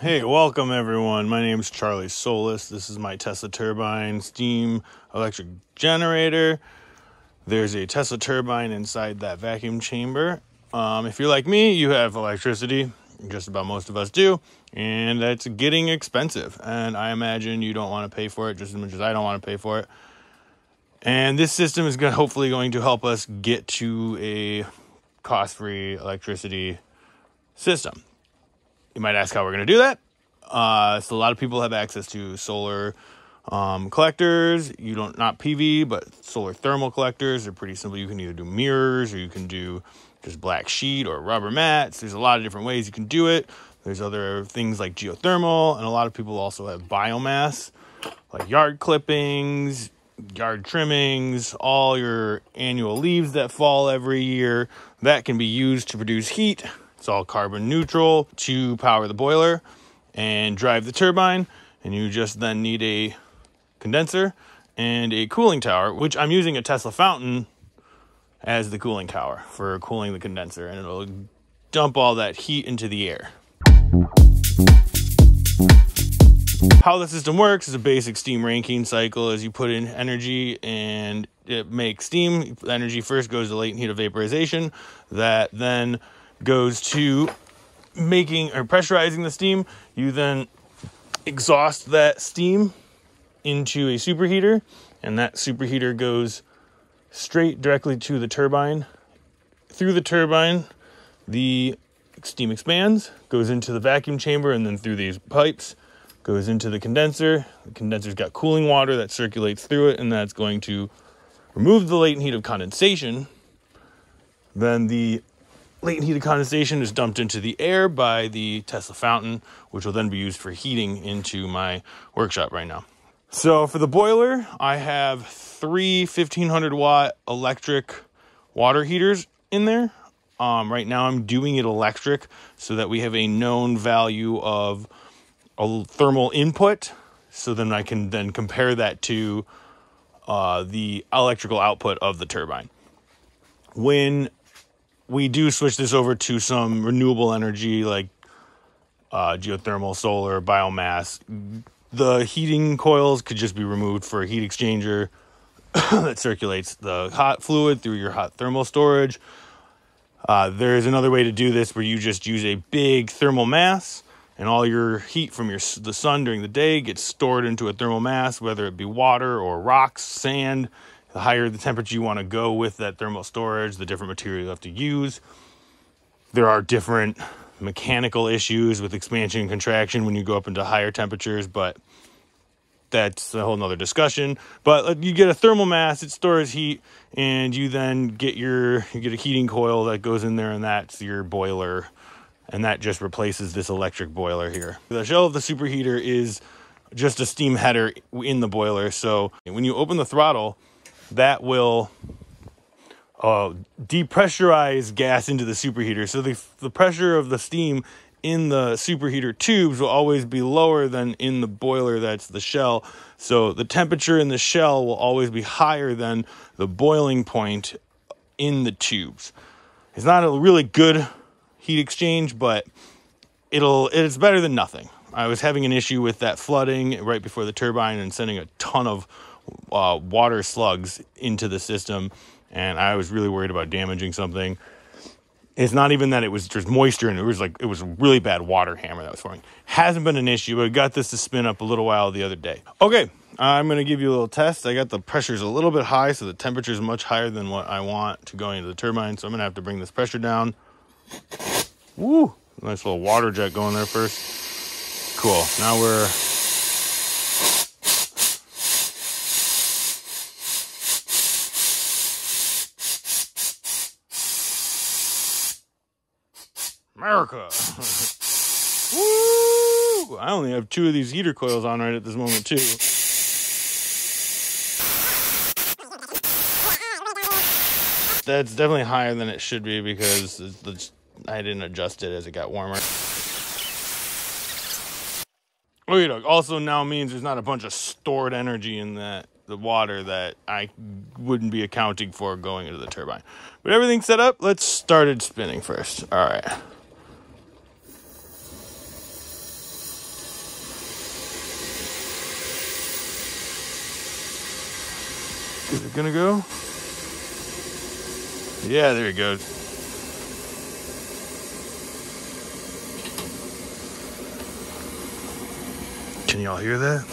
Hey, welcome everyone. My name is Charlie Solis. This is my Tesla turbine steam electric generator. There's a Tesla turbine inside that vacuum chamber. Um, if you're like me, you have electricity. Just about most of us do. And that's getting expensive. And I imagine you don't want to pay for it just as much as I don't want to pay for it. And this system is going hopefully going to help us get to a cost-free electricity system. You might ask how we're going to do that. Uh, so a lot of people have access to solar um, collectors. You don't not PV, but solar thermal collectors. They're pretty simple. You can either do mirrors or you can do just black sheet or rubber mats. There's a lot of different ways you can do it. There's other things like geothermal, and a lot of people also have biomass, like yard clippings, yard trimmings, all your annual leaves that fall every year. That can be used to produce heat. It's all carbon neutral to power the boiler and drive the turbine. And you just then need a condenser and a cooling tower, which I'm using a Tesla fountain as the cooling tower for cooling the condenser, and it'll dump all that heat into the air. How the system works is a basic steam Rankine cycle as you put in energy and it makes steam. Energy first goes to latent heat of vaporization, that then goes to making or pressurizing the steam. You then exhaust that steam into a superheater, and that superheater goes straight directly to the turbine. Through the turbine, the steam expands, goes into the vacuum chamber, and then through these pipes goes into the condenser. The condenser's got cooling water that circulates through it, and that's going to remove the latent heat of condensation. Then the latent heat of condensation is dumped into the air by the Tesla fountain, which will then be used for heating into my workshop right now. So for the boiler, I have three 1500 watt electric water heaters in there. Um, right now, I'm doing it electric so that we have a known value of a thermal input. So then I can then compare that to uh, the electrical output of the turbine. When we do switch this over to some renewable energy like uh, geothermal, solar, biomass, the heating coils could just be removed for a heat exchanger that circulates the hot fluid through your hot thermal storage. Uh, there is another way to do this where you just use a big thermal mass and all your heat from your the sun during the day gets stored into a thermal mass, whether it be water or rocks, sand. The higher the temperature you want to go with that thermal storage, the different material you have to use. There are different mechanical issues with expansion and contraction when you go up into higher temperatures, but that's a whole nother discussion. But uh, you get a thermal mass, it stores heat, and you then get your you get a heating coil that goes in there, and that's your boiler, and that just replaces this electric boiler here. The shell of the superheater is just a steam header in the boiler. So when you open the throttle, that will uh, depressurize gas into the superheater. So the the pressure of the steam in the superheater tubes will always be lower than in the boiler that's the shell. So the temperature in the shell will always be higher than the boiling point in the tubes. It's not a really good heat exchange, but it'll it's better than nothing. I was having an issue with that flooding right before the turbine and sending a ton of uh, water slugs into the system, and I was really worried about damaging something. It's not even that it was just moisture and it was like it was a really bad water hammer that was forming. Hasn't been an issue, but I got this to spin up a little while the other day. Okay, I'm gonna give you a little test. I got the pressures a little bit high, so the temperature is much higher than what I want to go into the turbine. So I'm gonna have to bring this pressure down. Woo! Nice little water jet going there first. Cool. Now we're America. Woo! I only have two of these heater coils on right at this moment, too. That's definitely higher than it should be because I didn't adjust it as it got warmer. Also now means there's not a bunch of stored energy in that the water that I wouldn't be accounting for going into the turbine. But everything's set up. Let's start it spinning first. All right. Is it gonna go? Yeah, there it goes. Can y'all hear that?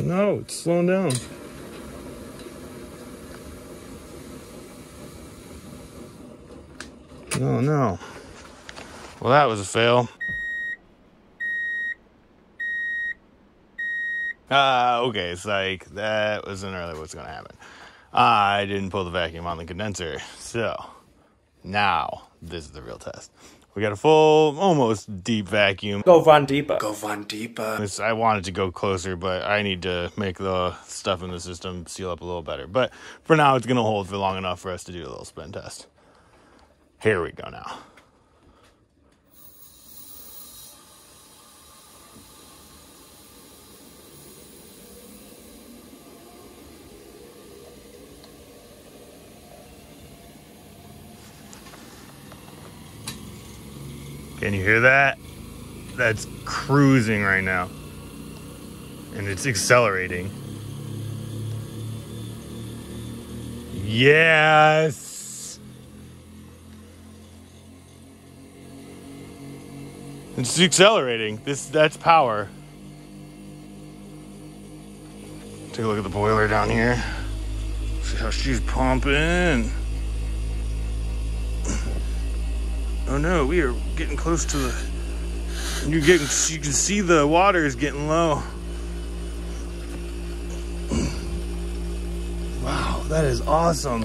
No, it's slowing down. No, no. Well, that was a fail. Uh, okay, it's like that wasn't really what's gonna happen. I didn't pull the vacuum on the condenser, so now this is the real test. We got a full, almost deep vacuum. Go Von deeper. Go Von deeper. I wanted to go closer, but I need to make the stuff in the system seal up a little better. But for now, it's going to hold for long enough for us to do a little spin test. Here we go now. Can you hear that? That's cruising right now. And it's accelerating. Yes. It's accelerating. This that's power. Take a look at the boiler down here. See how she's pumping. Oh no, we are getting close to the. You getting, you can see the water is getting low. Wow, that is awesome.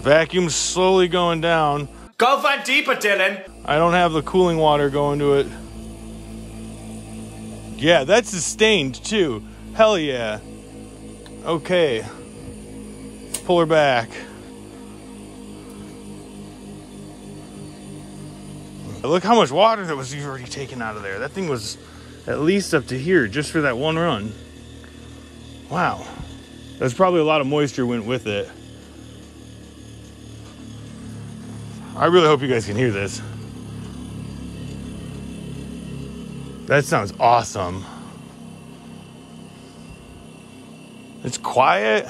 Vacuum's slowly going down. Go Von deeper, Dylan. I don't have the cooling water going to it. Yeah, that's sustained too. Hell yeah. Okay. Pull her back. Look how much water that was already taken out of there. That thing was at least up to here just for that one run. Wow. There's probably a lot of moisture went with it. I really hope you guys can hear this. That sounds awesome. It's quiet.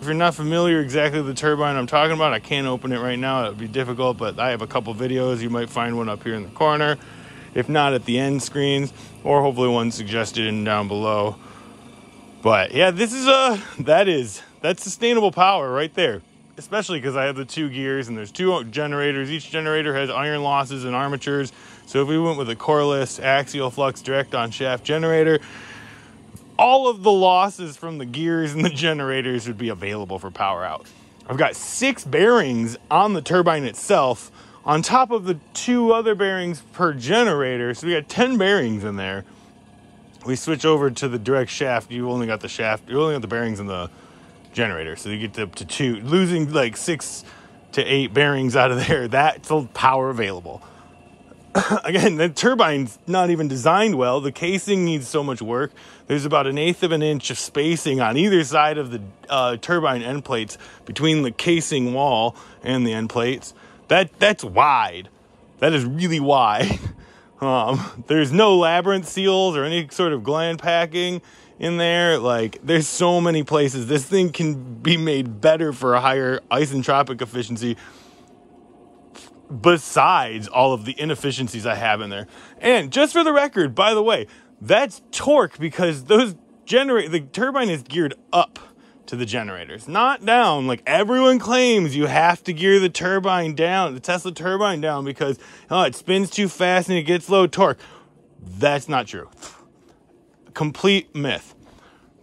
If you're not familiar exactly with the turbine I'm talking about, I can't open it right now. It would be difficult, but I have a couple videos. You might find one up here in the corner. If not at the end screens, or hopefully one suggested in down below. But yeah, this is a that is that's sustainable power right there. Especially because I have the two gears and there's two generators. Each generator has iron losses and armatures. So if we went with a coreless axial flux direct on shaft generator, all of the losses from the gears and the generators would be available for power out. I've got six bearings on the turbine itself, on top of the two other bearings per generator. So we got 10 bearings in there. We switch over to the direct shaft. You only got the shaft, you only got the bearings in the generator. So you get up to two, losing like six to eight bearings out of there. That's the power available. again, the turbine's not even designed well. The casing needs so much work. There's about an eighth of an inch of spacing on either side of the uh, turbine end plates between the casing wall and the end plates. That that's wide. That is really wide. Um, there's no labyrinth seals or any sort of gland packing in there. Like, there's so many places. This thing can be made better for a higher isentropic efficiency besides all of the inefficiencies I have in there. And just for the record, by the way, that's torque because those generate the turbine is geared up to the generators, not down. Like everyone claims you have to gear the turbine down, the Tesla turbine down because oh, it spins too fast and it gets low torque. That's not true. Complete myth.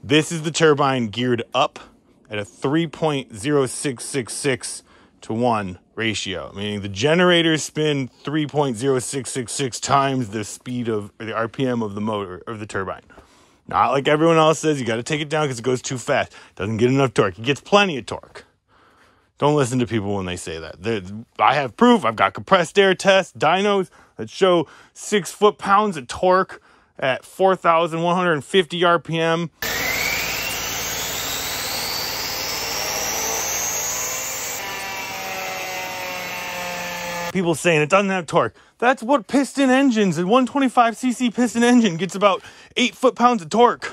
This is the turbine geared up at a 3.0666 to 1 ratio, meaning the generators spin 3.0666 times the speed of the RPM of the motor of the turbine. Not like everyone else says you got to take it down because it goes too fast. Doesn't get enough torque. It gets plenty of torque. Don't listen to people when they say that. They're, I have proof. I've got compressed air tests, dynos that show six foot pounds of torque at 4,150 RPM. People saying it doesn't have torque. That's what piston engines, a 125cc piston engine gets about eight foot pounds of torque.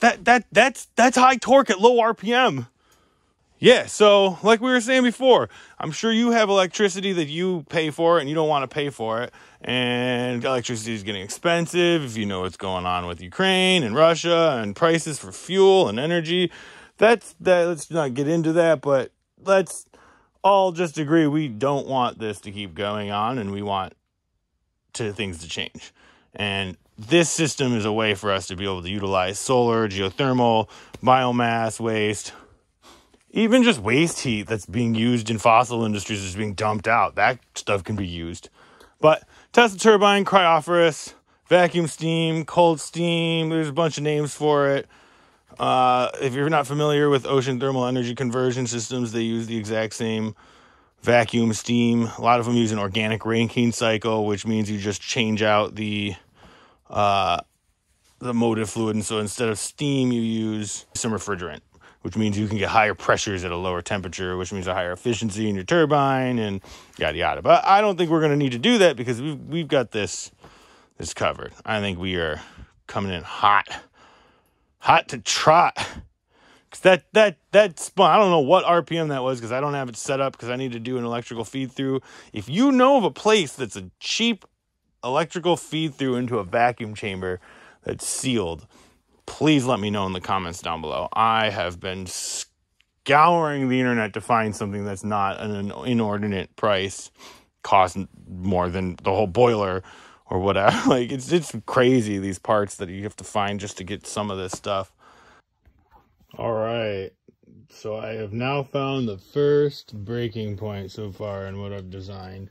That that that's that's high torque at low RPM. Yeah, so like we were saying before, I'm sure you have electricity that you pay for and you don't want to pay for it. And electricity is getting expensive if you know what's going on with Ukraine and Russia and prices for fuel and energy. That's that let's not get into that, but let's all just agree we don't want this to keep going on and we want to things to change. And this system is a way for us to be able to utilize solar, geothermal, biomass waste, even just waste heat that's being used in fossil industries is being dumped out. That stuff can be used. But Tesla turbine, cryophorus, vacuum steam, cold steam, there's a bunch of names for it. Uh, if you're not familiar with ocean thermal energy conversion systems, they use the exact same vacuum steam. A lot of them use an organic Rankine cycle, which means you just change out the uh, the motive fluid, and so instead of steam, you use some refrigerant which means you can get higher pressures at a lower temperature, which means a higher efficiency in your turbine and yada yada. But I don't think we're going to need to do that because we've we've got this this covered. I think we are coming in hot, hot to trot. Cause that that that spun. I don't know what RPM that was because I don't have it set up because I need to do an electrical feed through. If you know of a place that's a cheap electrical feed through into a vacuum chamber that's sealed please let me know in the comments down below. I have been scouring the internet to find something that's not an inordinate price, cost more than the whole boiler or whatever. Like it's it's crazy these parts that you have to find just to get some of this stuff. All right. So I have now found the first breaking point so far in what I've designed.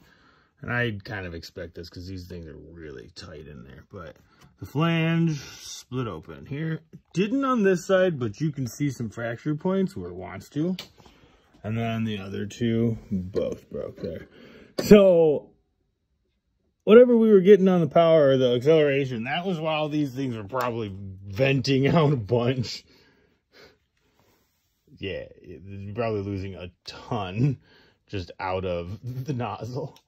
And I kind of expect this because these things are really tight in there. But the flange split open here. Didn't on this side, but you can see some fracture points where it wants to. And then the other two both broke there. So whatever we were getting on the power, or the acceleration, that was while these things were probably venting out a bunch. Yeah, probably losing a ton just out of the nozzle.